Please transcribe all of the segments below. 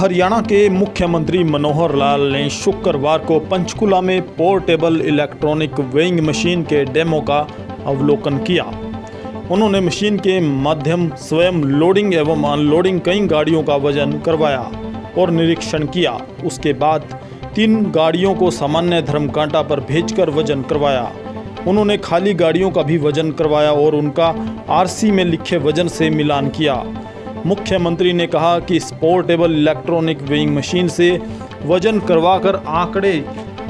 हरियाणा के मुख्यमंत्री मनोहर लाल ने शुक्रवार को पंचकुला में पोर्टेबल इलेक्ट्रॉनिक वेइंग मशीन के डेमो का अवलोकन किया। उन्होंने मशीन के माध्यम स्वयं लोडिंग एवं अनलोडिंग कई गाड़ियों का वज़न करवाया और निरीक्षण किया। उसके बाद तीन गाड़ियों को सामान्य धर्मकांटा पर भेजकर वज़न करवाया। उन्होंने खाली गाड़ियों का भी वज़न करवाया और उनका आरसी में लिखे वज़न से मिलान किया। मुख्यमंत्री ने कहा कि इस पोर्टेबल इलेक्ट्रॉनिक वेइंग मशीन से वज़न करवाकर आंकड़े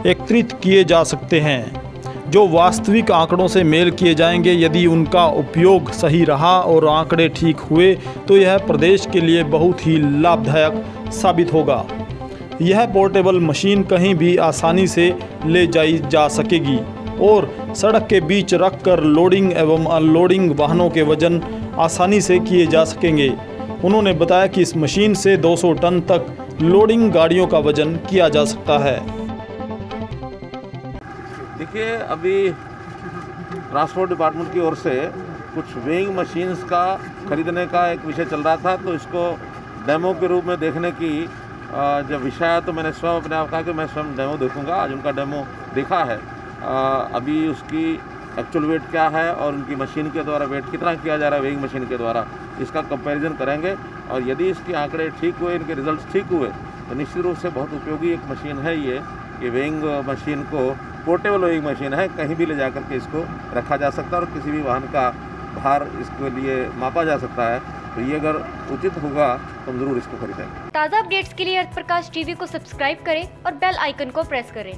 एकत्रित किए जा सकते हैं, जो वास्तविक आंकड़ों से मेल किए जाएँगे। यदि उनका उपयोग सही रहा और आंकड़े ठीक हुए तो यह प्रदेश के लिए बहुत ही लाभदायक साबित होगा। यह पोर्टेबल मशीन कहीं भी आसानी से ले जाई जा सकेगी और सड़क के बीच रखकर लोडिंग एवं अनलोडिंग वाहनों के वज़न आसानी से किए जा सकेंगे। उन्होंने बताया कि इस मशीन से 200 टन तक लोडिंग गाड़ियों का वज़न किया जा सकता है। देखिए, अभी ट्रांसपोर्ट डिपार्टमेंट की ओर से कुछ वेइंग मशीन्स का खरीदने का एक विषय चल रहा था तो इसको डेमो के रूप में देखने की जब विषय आया तो मैंने स्वयं अपने आप कहा कि मैं स्वयं डेमो देखूँगा। आज उनका डेमो देखा है। अभी उसकी एक्चुअल वेट क्या है और उनकी मशीन के द्वारा वेट कितना किया जा रहा है वेइंग मशीन के द्वारा? इसका कंपैरिजन करेंगे और यदि इसके आंकड़े ठीक हुए, इनके रिजल्ट्स ठीक हुए तो निश्चित रूप से बहुत उपयोगी एक मशीन है ये कि वेइंग मशीन को पोर्टेबल वेइंग मशीन है, कहीं भी ले जा के इसको रखा जा सकता है और किसी भी वाहन का भार इसके लिए मापा जा सकता है। तो ये अगर उचित होगा तो हम ज़रूर इसको खरीदेंगे। ताज़ा अपडेट्स के लिए अर्थ प्रकाश टीवी को सब्सक्राइब करें और बेल आइकन को प्रेस करें।